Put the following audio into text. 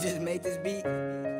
just made this beat.